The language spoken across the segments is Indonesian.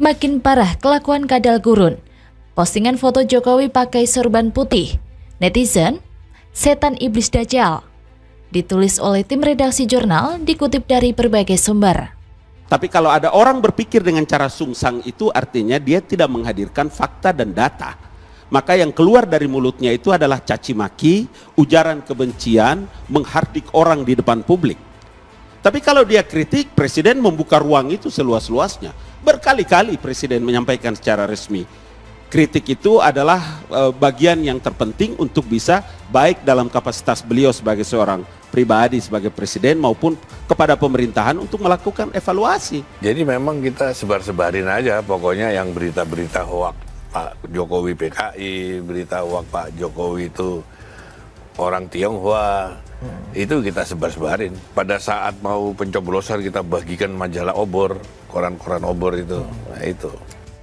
Makin parah kelakuan kadal gurun. Postingan foto Jokowi pakai sorban putih. Netizen, setan iblis dajjal. Ditulis oleh tim redaksi jurnal dikutip dari berbagai sumber. Tapi kalau ada orang berpikir dengan cara sungsang itu artinya dia tidak menghadirkan fakta dan data. Maka yang keluar dari mulutnya itu adalah caci maki, ujaran kebencian, menghardik orang di depan publik. Tapi kalau dia kritik, presiden membuka ruang itu seluas-luasnya. Berkali-kali presiden menyampaikan secara resmi. Kritik itu adalah e, bagian yang terpenting untuk bisa baik dalam kapasitas beliau sebagai seorang pribadi sebagai presiden maupun kepada pemerintahan untuk melakukan evaluasi. Jadi memang kita sebar-sebarin aja pokoknya yang berita-berita hoak Pak Jokowi PKI, berita hoak Pak Jokowi itu orang Tionghoa, hmm. itu kita sebar-sebarin. Pada saat mau pencoblosan kita bagikan majalah obor, koran-koran obor itu, hmm. nah itu.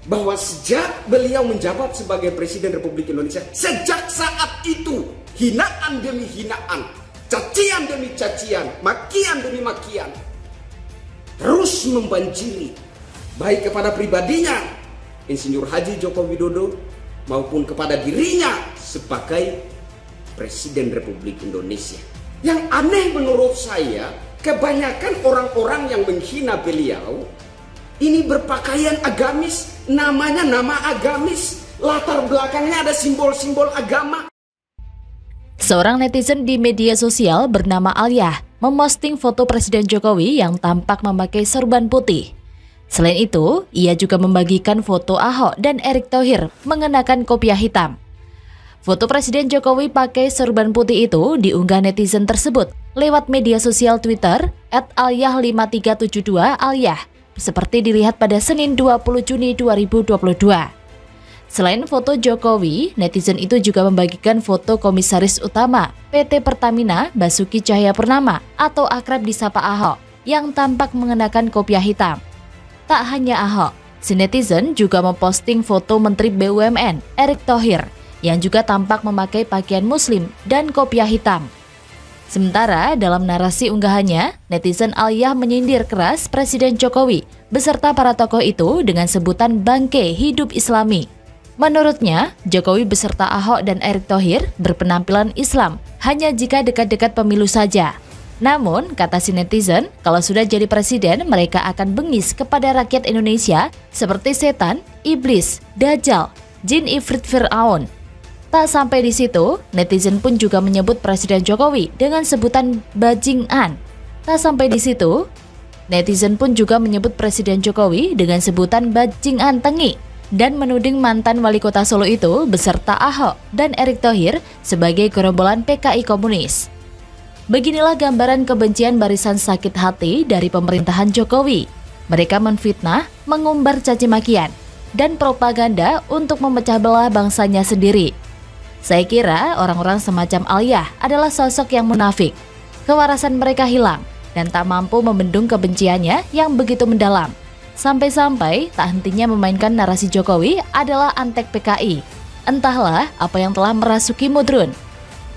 Bahwa sejak beliau menjabat sebagai Presiden Republik Indonesia, sejak saat itu hinaan demi hinaan cacian demi cacian, makian demi makian terus membanjiri baik kepada pribadinya Insinyur Haji Joko Widodo maupun kepada dirinya sebagai Presiden Republik Indonesia. Yang aneh menurut saya, kebanyakan orang-orang yang menghina beliau ini berpakaian agamis, namanya nama agamis, latar belakangnya ada simbol-simbol agama. Seorang netizen di media sosial bernama Alia memposting foto Presiden Jokowi yang tampak memakai serban putih. Selain itu, ia juga membagikan foto Ahok dan Erick Thohir mengenakan kopiah hitam. Foto Presiden Jokowi pakai serban putih itu diunggah netizen tersebut lewat media sosial Twitter @alyah5372 alyah seperti dilihat pada Senin 20 Juni 2022. Selain foto Jokowi, netizen itu juga membagikan foto komisaris utama PT Pertamina Basuki Cahayapurnama atau akrab disapa Ahok yang tampak mengenakan kopiah hitam. Tak hanya Ahok, si netizen juga memposting foto Menteri BUMN Erick Thohir yang juga tampak memakai pakaian muslim dan kopiah hitam. Sementara dalam narasi unggahannya, netizen Aliyah menyindir keras Presiden Jokowi beserta para tokoh itu dengan sebutan bangke hidup islami. Menurutnya, Jokowi beserta Ahok dan Erick Thohir berpenampilan Islam hanya jika dekat-dekat pemilu saja. Namun, kata si netizen, kalau sudah jadi presiden, mereka akan bengis kepada rakyat Indonesia seperti setan, iblis, dajjal, jin ifrit fir'aun. Tak sampai di situ, netizen pun juga menyebut Presiden Jokowi dengan sebutan bajing an. Tak sampai di situ, netizen pun juga menyebut Presiden Jokowi dengan sebutan bajing an tengi dan menuding mantan wali kota Solo itu beserta Ahok dan Erick Thohir sebagai gerombolan PKI komunis. Beginilah gambaran kebencian barisan sakit hati dari pemerintahan Jokowi. Mereka menfitnah, mengumbar caci makian, dan propaganda untuk memecah belah bangsanya sendiri. Saya kira orang-orang semacam Aliyah adalah sosok yang munafik. Kewarasan mereka hilang dan tak mampu membendung kebenciannya yang begitu mendalam. Sampai-sampai tak hentinya memainkan narasi Jokowi adalah antek PKI. Entahlah apa yang telah merasuki mudrun.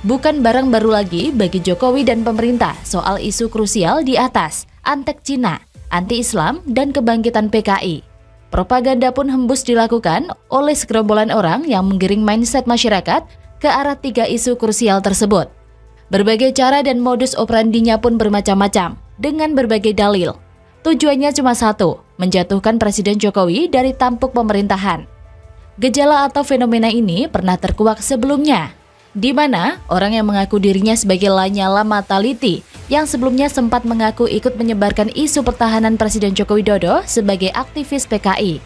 Bukan barang baru lagi bagi Jokowi dan pemerintah soal isu krusial di atas, antek Cina, anti-Islam, dan kebangkitan PKI. Propaganda pun hembus dilakukan oleh segerombolan orang yang menggiring mindset masyarakat ke arah tiga isu krusial tersebut. Berbagai cara dan modus operandinya pun bermacam-macam, dengan berbagai dalil. Tujuannya cuma satu, menjatuhkan Presiden Jokowi dari tampuk pemerintahan. Gejala atau fenomena ini pernah terkuak sebelumnya, di mana orang yang mengaku dirinya sebagai Lanyala Mataliti yang sebelumnya sempat mengaku ikut menyebarkan isu pertahanan Presiden Joko Widodo sebagai aktivis PKI.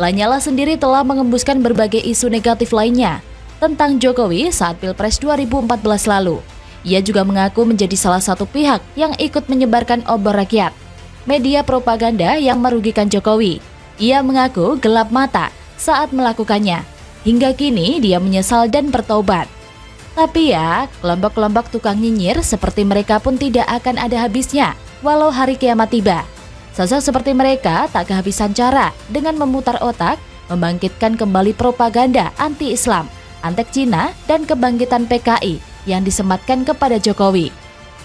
Lanyala sendiri telah mengembuskan berbagai isu negatif lainnya tentang Jokowi saat Pilpres 2014 lalu. Ia juga mengaku menjadi salah satu pihak yang ikut menyebarkan obor rakyat media propaganda yang merugikan Jokowi. Ia mengaku gelap mata saat melakukannya. Hingga kini dia menyesal dan bertobat. Tapi ya, kelompok-kelompok tukang nyinyir seperti mereka pun tidak akan ada habisnya walau hari kiamat tiba. Sosok seperti mereka tak kehabisan cara dengan memutar otak, membangkitkan kembali propaganda anti-Islam, antek Cina, dan kebangkitan PKI yang disematkan kepada Jokowi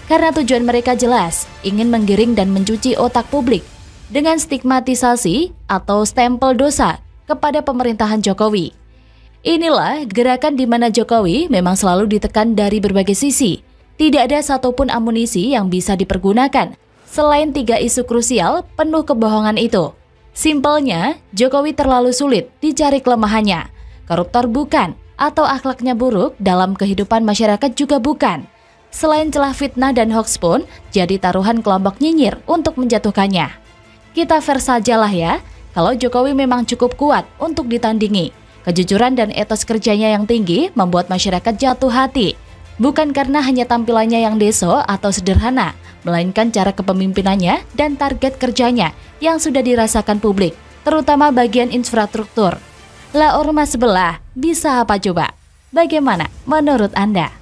karena tujuan mereka jelas, ingin menggiring dan mencuci otak publik. dengan stigmatisasi atau stempel dosa kepada pemerintahan Jokowi. Inilah gerakan di mana Jokowi memang selalu ditekan dari berbagai sisi. Tidak ada satupun amunisi yang bisa dipergunakan selain tiga isu krusial penuh kebohongan itu. Simpelnya, Jokowi terlalu sulit dicari kelemahannya. Koruptor bukan, atau akhlaknya buruk dalam kehidupan masyarakat juga bukan. Selain celah fitnah dan hoax pun jadi taruhan kelompok nyinyir untuk menjatuhkannya. Kita fair sajalah ya, kalau Jokowi memang cukup kuat untuk ditandingi. Kejujuran dan etos kerjanya yang tinggi membuat masyarakat jatuh hati. Bukan karena hanya tampilannya yang deso atau sederhana, melainkan cara kepemimpinannya dan target kerjanya yang sudah dirasakan publik, terutama bagian infrastruktur. Lah ormas sebelah bisa apa coba? Bagaimana menurut Anda?